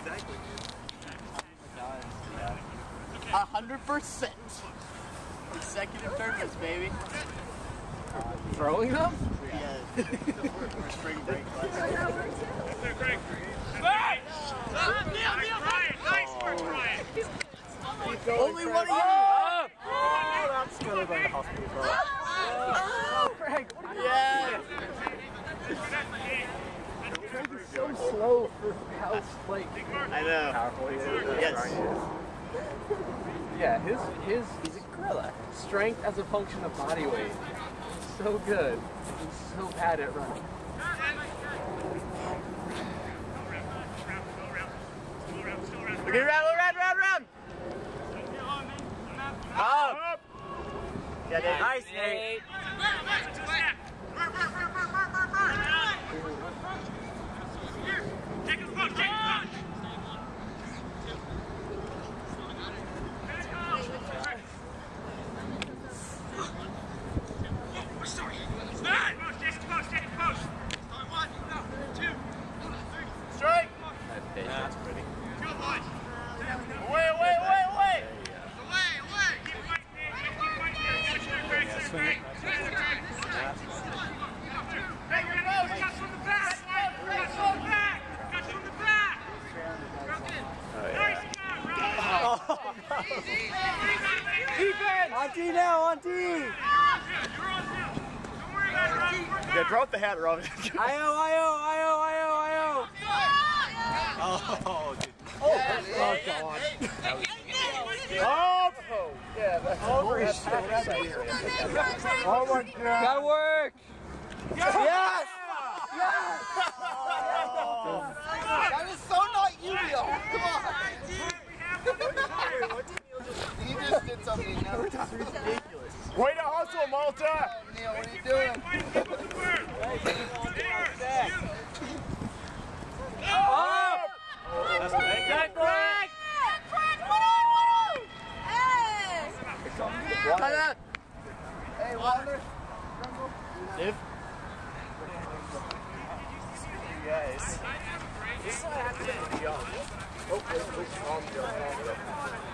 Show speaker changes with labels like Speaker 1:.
Speaker 1: exactly.
Speaker 2: A hundred percent. Consecutive tournaments, baby.
Speaker 3: Throwing them?
Speaker 2: Yeah. Spring break class. Only one of you.
Speaker 3: Oh!
Speaker 1: Oh, that's gonna go to hospital
Speaker 3: Craig!
Speaker 2: Yeah.
Speaker 3: Craig is so slow for how like
Speaker 2: I know.
Speaker 1: Powerful he is.
Speaker 2: Yes.
Speaker 3: yeah his his he's a gorilla. Strength as a function of body weight. So good. He's so bad at running.
Speaker 2: Okay, round, round, round, round. Up. Yeah, Nate.
Speaker 1: Nice, Nate. On D now, on D.
Speaker 2: Yeah, drop the hat, Robin.
Speaker 1: Io, Io, Io, Io, Io. Oh, dude. Oh, God.
Speaker 2: Up.
Speaker 3: Yeah, that's
Speaker 1: Holy shit. Oh, my God.
Speaker 3: Gotta work!
Speaker 1: Yes!
Speaker 2: That is so not you, Neil. Come on. He just did something that was ridiculous.
Speaker 1: Way to hustle, Malta!
Speaker 2: Neil, what are you doing?
Speaker 1: Up!
Speaker 3: That's Good, Craig!
Speaker 2: Hey, Wilder.
Speaker 1: If
Speaker 2: You guys.
Speaker 1: this is what happens when you're young. Oh, wait, wait, calm down, calm down.